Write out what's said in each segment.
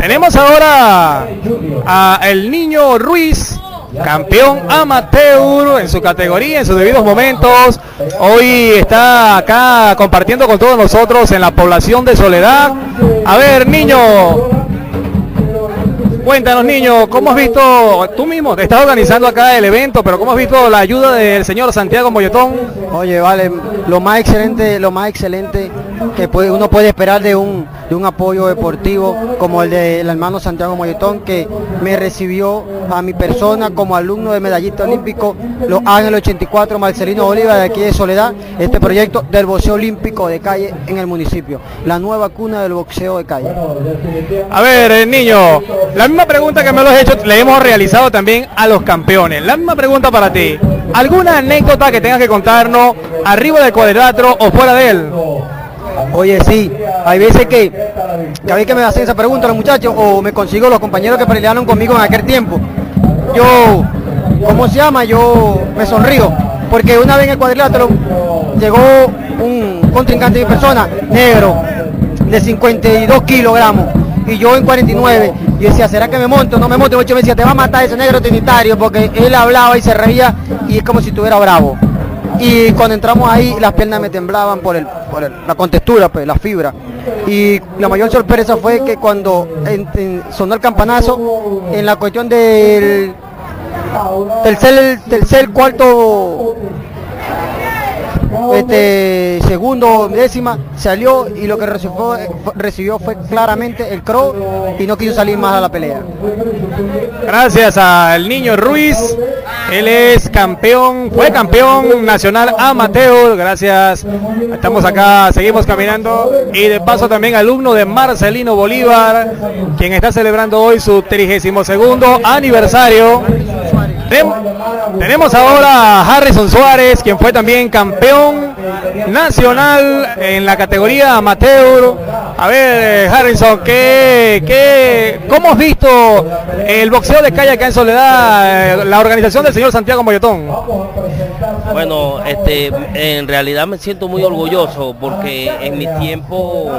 Tenemos ahora a el niño Ruiz, campeón amateur en su categoría, en sus debidos momentos. Hoy está acá compartiendo con todos nosotros en la población de Soledad. A ver, niño, Cuéntanos, niño, ¿cómo has visto, tú mismo, te estás organizando acá el evento, pero cómo has visto la ayuda del señor Santiago Molletón? Oye, vale, lo más excelente, lo más excelente que puede, uno puede esperar de un, de un apoyo deportivo como el del hermano Santiago Molletón, que me recibió a mi persona como alumno de medallista olímpico, los Ángeles 84 Marcelino Bolívar de aquí de Soledad, este proyecto del boxeo olímpico de calle en el municipio, la nueva cuna del boxeo de calle. A ver, eh, niño, la misma pregunta que me lo has hecho, le hemos realizado también a los campeones. La misma pregunta para ti. ¿Alguna anécdota que tengas que contarnos arriba del cuadrilátero o fuera de él? Oye, sí, hay veces que cada vez que me hacen esa pregunta los muchachos o me consigo los compañeros que pelearon conmigo en aquel tiempo, yo, ¿cómo se llama? Yo me sonrío, porque una vez en el cuadrilátero llegó un contrincante de persona, negro, de 52 kilogramos, y yo en 49, y decía, ¿será que me monto? No me monto, y me decía, te va a matar ese negro trinitario, porque él hablaba y se reía, y es como si estuviera bravo. Y cuando entramos ahí, las piernas me temblaban por, el, por la contextura, pues, la fibra. Y la mayor sorpresa fue que cuando sonó el campanazo, en la cuestión del tercer cuarto, este segundo décima salió y lo que recibió, recibió fue claramente el crow y no quiso salir más a la pelea. Gracias al niño Ruiz. Él es campeón, fue campeón nacional amateur. Gracias. Estamos acá, seguimos caminando. Y de paso también alumno de Marcelino Bolívar, quien está celebrando hoy su 32 aniversario. Tenemos ahora a Harrison Suárez, quien fue también campeón nacional en la categoría amateur. A ver, eh, Harrison, ¿qué, qué, ¿cómo has visto el boxeo de calle acá en Soledad, eh, la organización del señor Santiago Molletón? Bueno, este, en realidad me siento muy orgulloso porque en mi tiempo,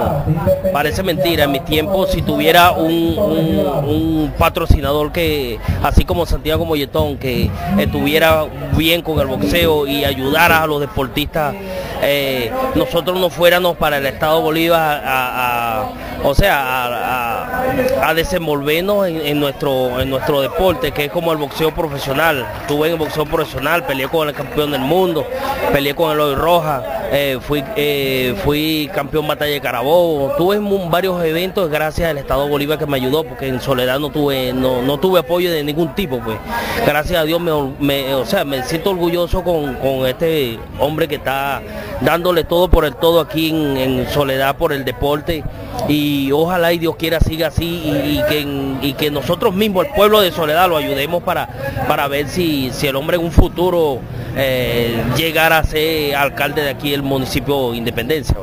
parece mentira, en mi tiempo si tuviera un, patrocinador que, así como Santiago Molletón, que estuviera bien con el boxeo y ayudara a los deportistas, eh, nosotros no fuéramos para el Estado Bolívar a- o sea, a, desenvolvernos en, nuestro, en nuestro deporte, que es como el boxeo profesional. Estuve en el boxeo profesional, peleé con el campeón del mundo, peleé con el Eloy Roja, eh, fui, eh, fui campeón batalla de Carabobo, tuve varios eventos gracias al Estado Bolívar que me ayudó, porque en Soledad no tuve, no, no tuve apoyo de ningún tipo, pues. Gracias a Dios me, me- o sea, me siento orgulloso con, con este hombre que está dándole todo por el todo aquí en, en Soledad por el deporte y ojalá y Dios quiera siga así y, y que, y que nosotros mismos, el pueblo de Soledad, lo ayudemos para, para ver si, si el hombre en un futuro eh, llegara a ser alcalde de aquí el municipio Independencia.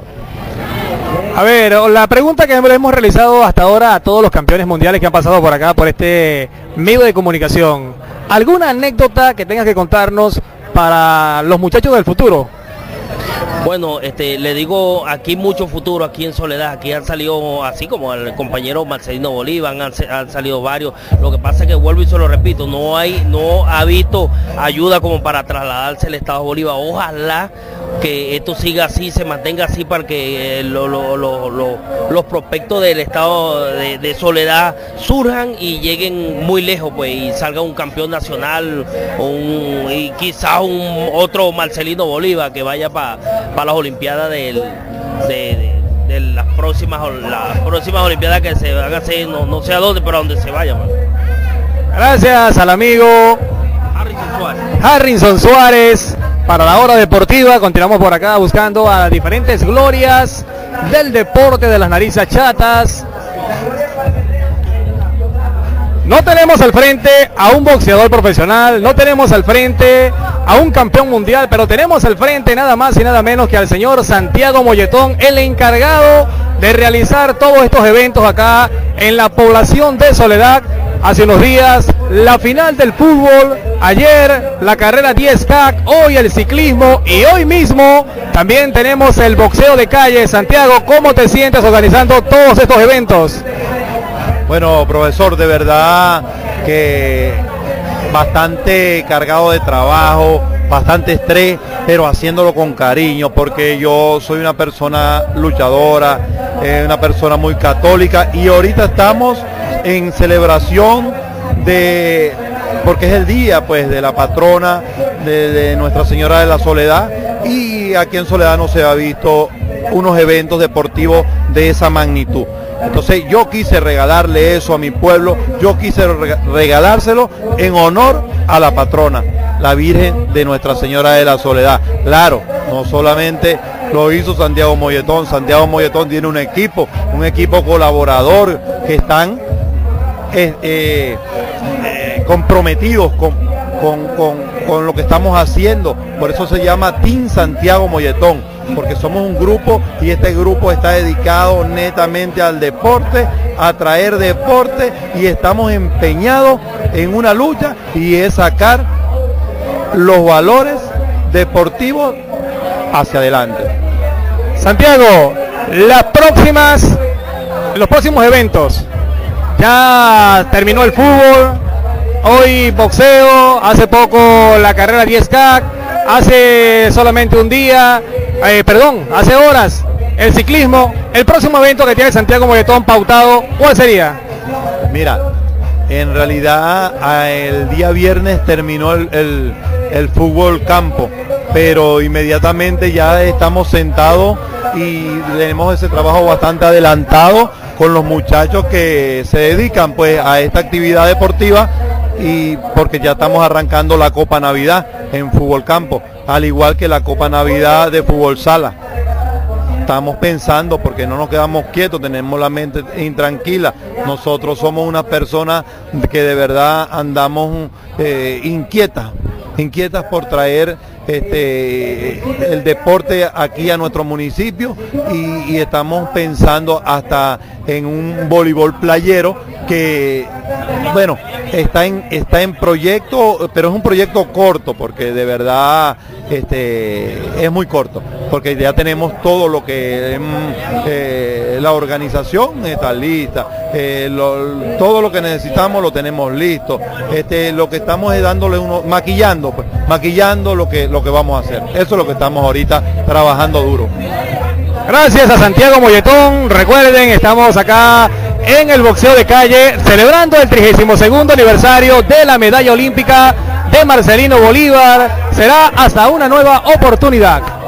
A ver, la pregunta que le hemos realizado hasta ahora a todos los campeones mundiales que han pasado por acá, por este medio de comunicación. ¿Alguna anécdota que tengas que contarnos para los muchachos del futuro? Bueno, este, le digo, aquí mucho futuro, aquí en Soledad, aquí han salido, así como el compañero Marcelino Bolívar, han, han salido varios. Lo que pasa es que vuelvo y se lo repito, no hay, no ha visto ayuda como para trasladarse al Estado Bolívar. Ojalá que esto siga así, se mantenga así para que eh, lo- lo- lo- lo- los prospectos del Estado de, de Soledad surjan y lleguen muy lejos, pues, y salga un campeón nacional, un- y quizás un otro Marcelino Bolívar que vaya para las Olimpiadas del- de, de- de las próximas las próximas Olimpiadas que se van a hacer, no, no sé a dónde, pero a donde se vaya. man. Gracias al amigo Harrison Suárez. Harrison Suárez para la hora deportiva. Continuamos por acá buscando a diferentes glorias del deporte de las narices chatas. No tenemos al frente a un boxeador profesional, no tenemos al frente a un campeón mundial, pero tenemos al frente nada más y nada menos que al señor Santiago Molletón, el encargado de realizar todos estos eventos acá en la población de Soledad hace unos días la final del fútbol, ayer la carrera 10K, hoy el ciclismo y hoy mismo también tenemos el boxeo de calle. Santiago, ¿cómo te sientes organizando todos estos eventos? Bueno, profesor, de verdad que bastante cargado de trabajo, bastante estrés, pero haciéndolo con cariño, porque yo soy una persona luchadora, eh, una persona muy católica y ahorita estamos en celebración de, porque es el día pues de la patrona de, de Nuestra Señora de la Soledad y aquí en Soledad no se ha visto unos eventos deportivos de esa magnitud. Entonces yo quise regalarle eso a mi pueblo, yo quise regalárselo en honor a la patrona, la Virgen de Nuestra Señora de la Soledad. Claro, no solamente lo hizo Santiago Molletón, Santiago Molletón tiene un equipo, un equipo colaborador que están eh, eh, comprometidos con, con, con, con lo que estamos haciendo, por eso se llama Team Santiago Molletón porque somos un grupo y este grupo está dedicado netamente al deporte, a traer deporte y estamos empeñados en una lucha y es sacar los valores deportivos hacia adelante. Santiago, las próximas, los próximos eventos. Ya terminó el fútbol, hoy boxeo, hace poco la carrera 10K, hace solamente un día. Eh, perdón, hace horas, el ciclismo. El próximo evento que tiene Santiago Molletón pautado, ¿cuál sería? Mira, en realidad el día viernes terminó el, el, fútbol campo, pero inmediatamente ya estamos sentados y tenemos ese trabajo bastante adelantado con los muchachos que se dedican pues a esta actividad deportiva y porque ya estamos arrancando la Copa Navidad en fútbol campo al igual que la Copa Navidad de Fútbol Sala. Estamos pensando porque no nos quedamos quietos, tenemos la mente intranquila. Nosotros somos una persona que de verdad andamos eh, inquietas, inquietas por traer este, el deporte aquí a nuestro municipio y, estamos pensando hasta en un voleibol playero que, bueno, está en, está en proyecto, pero es un proyecto corto porque de verdad este, es muy corto, porque ya tenemos todo lo que eh, la organización está lista, eh, todo lo que necesitamos lo tenemos listo, este, lo que estamos es dándole uno, maquillando, pues, maquillando lo que, lo que vamos a hacer. Eso es lo que estamos ahorita trabajando duro. Gracias a Santiago Molletón. Recuerden, estamos acá en el boxeo de calle celebrando el 32 aniversario de la medalla olímpica de Marcelino Bolívar. Será hasta una nueva oportunidad.